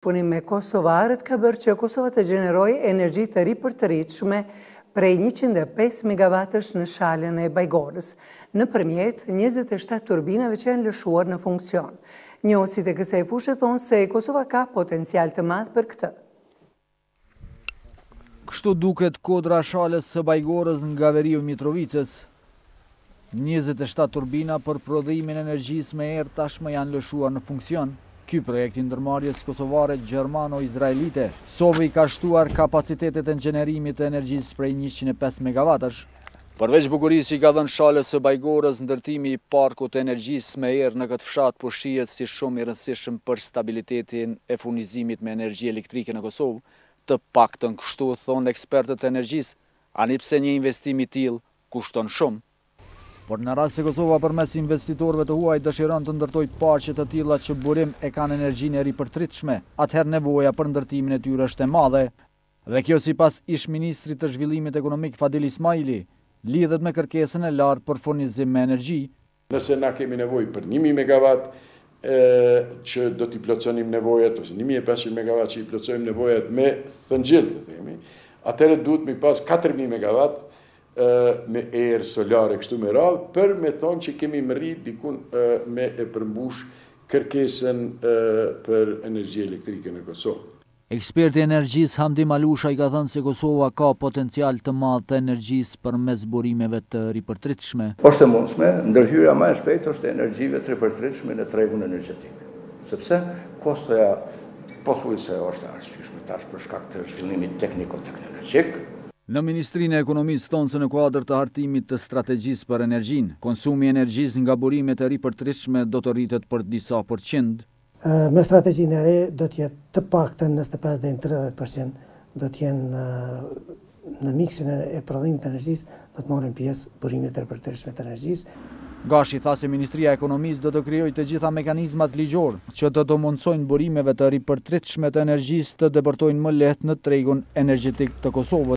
Punim me kosovarët ka bërë që Kosova të gjenerojë energji të ripërtëritshme prej njëqind e pesë megavatësh në Shalën e Bajgorës, nëpërmjet njëzet e shtatë turbinave që janë lëshuar në funksion. Njohësit e kësaj fushe thonë se Kosova ka potencial të madh për këtë. Kështu duket kodra e Shalës së Bajgorës nga veriu i Mitrovicës. Njëzet e shtatë turbina për prodhimin e energjisë me erë tashmë janë lëshuar në funksion. Ky projekt i ndërmarrjes kosovare gjermano-izraelite, SOVI i ka shtuar kapacitetet e gjenerimit të energjisë prej njëqind e pesë megavatash, Përveç bukurisë që i ka dhënë Shalës së Bajgorës, ndërtimi i Parkut të Energjisë me erë në këtë fshat po shihet si shumë i rëndësishëm për stabilitetin e furnizimit me energji elektrike në Kosovë, të paktën kështu thonë ekspertët e energjisë, ani pse një investim i tillë kushton shumë. Por në rast se Kosova përmes investitorëve të huaj dëshiron të ndërtojë parqe të tilla që burim e kanë energjinë e ripërtritshme, atëherë nevoja për ndërtimin e tyre është e madhe, Dhe kjo sipas ish-ministrit të Zhvillimit Ekonomik Fadil Ismajli, lidhet me kërkesën e lartë për furnizim me energji. Nëse na kemi nevojë për një mijë megavat që do t'i plotësonim nevojat ose një mijë e pesëqind megavat që i plotësojmë nevojat me thëngjill të themi, atëherë duhet me pas katër mijë megavat me erë solare, kështu me radhë për me thonë që kemi mrri dikun me e përmbush kërkesën për energji elektrike në Kosovë. Eksperti i energjisë Hamdi Malushaj ka thënë se Kosova ka potencial të madh të energjisë përmes burimeve të ripërtritshme. Është e mundshme, ndërhyrja ma e shpejtë është e energjive të ripërtritshme në tregun energjetik, sepse kostoja pothuajse është e arsyeshme tash për shkak të zhvillimit tekniko-teknologjik. Në Ministrinë e Ekonomisë thonë se në kuadër të hartimit të strategjisë për energjinë, konsumi i energjisë nga burimet e ripërtritshme do të rritet për disa përqind, Me strategjinë e re do të jetë të paktën njëzet e pesë deri në tridhjetë përsent do të jenë në miksin e prodhimit të energjisë do të marrin pjesë burimet e ripërtritshme të energjisë. Gashi tha se Ministria e Ekonomisë do të krijojë të gjitha mekanizmat ligjorë që do të mundësojnë burimeve të ripërtritshme të energjisë të depërtojnë më lehtë në tregun energjetik të Kosovës.